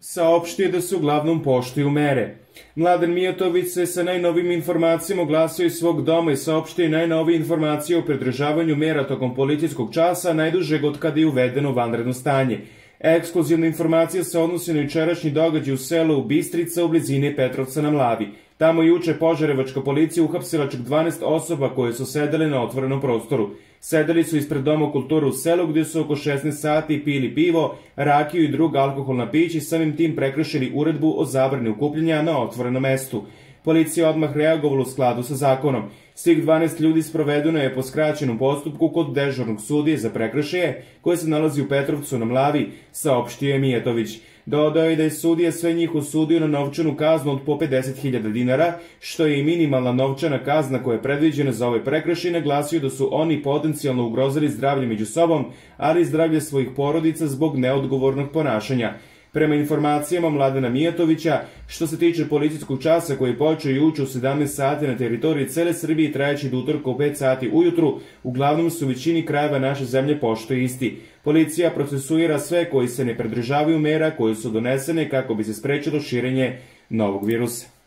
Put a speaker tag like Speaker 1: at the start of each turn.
Speaker 1: saopštio da se uglavnom poštuju mere. Mladen Mijatović se sa najnovim informacijama oglasio iz svog doma i saopštio najnovije informacije o pridržavanju mera tokom policijskog časa, najdužeg od kada je uvedeno vanredno stanje. Ekskluzivna informacija se odnosi na jučerašnji događaj u selu Bistrica u blizini Petrovca na Mlavi. Tamo juče Požarevačka policija uhapsila čak 12 osoba koje su sedele na otvorenom prostoru. Sedeli su ispred Doma kulture u selu gdje su oko 16 sati pili pivo, rakiju i druga alkoholna pića i samim tim prekršili uredbu o zabrani ukupljanja na otvorenom mestu. Policija odmah reagovala u skladu sa zakonom. Svih 12 ljudi sprovedeno je po skraćenom postupku kod dežurnog sudije za prekršaje koje se nalazi u Petrovcu na Mlavi, saopštio je Mijetović. Dodao je da je sudija sve njih osudio na novčanu kaznu od po 50.000 dinara, što je i minimalna novčana kazna koja je predviđena za ove prekršaje, naglasio da su oni potencijalno ugrozili zdravlje među sobom, ali i zdravlje svojih porodica zbog neodgovornog ponašanja. Prema informacijama Mladena Mijatovića, što se tiče policijskog časa koji je počeo juče u 17 sati na teritoriji cele Srbije i trajeći do utorka u 5 sati ujutru, uglavnom su većini krajeva naše zemlje pošto isti. Policija procesuira sve koji se ne predržavaju mera koje su donesene kako bi se sprečilo širenje novog virusa.